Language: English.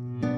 Bye.